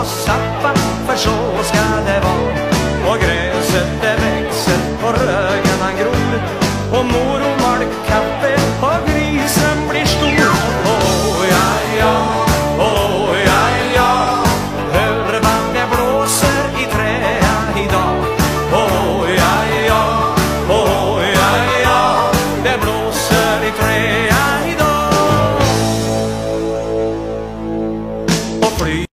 oss sappa för så ska det vara. Och gräset det växer och röken han gror.